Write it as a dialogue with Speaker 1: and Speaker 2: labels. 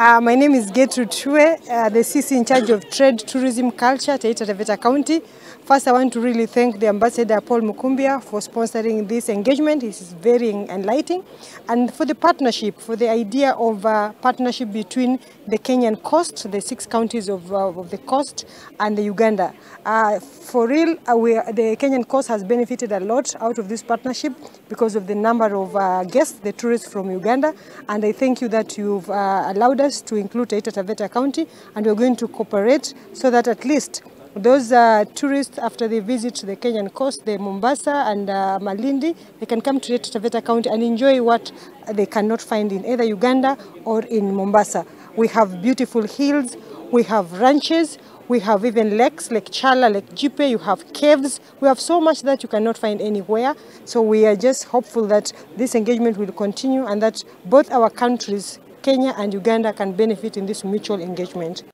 Speaker 1: Uh, my name is Gertrude Chue, uh, the CC in charge of Trade, Tourism, Culture, Taita Taveta County. First, I want to really thank the Ambassador Paul Mukumbia for sponsoring this engagement. This is very enlightening. And for the partnership, for the idea of uh, partnership between the Kenyan coast, the six counties of, uh, of the coast, and the Uganda. Uh, for real, uh, we, the Kenyan coast has benefited a lot out of this partnership because of the number of guests, the tourists from Uganda. And I thank you that you've allowed us to include Taita Taveta County, and we're going to cooperate so that at least those uh, tourists, after they visit the Kenyan coast, the Mombasa and uh, Malindi, they can come to Taveta County and enjoy what they cannot find in either Uganda or in Mombasa. We have beautiful hills, we have ranches, we have even lakes, like Chala, like Jipe, you have caves. We have so much that you cannot find anywhere. So we are just hopeful that this engagement will continue and that both our countries, Kenya and Uganda, can benefit in this mutual engagement.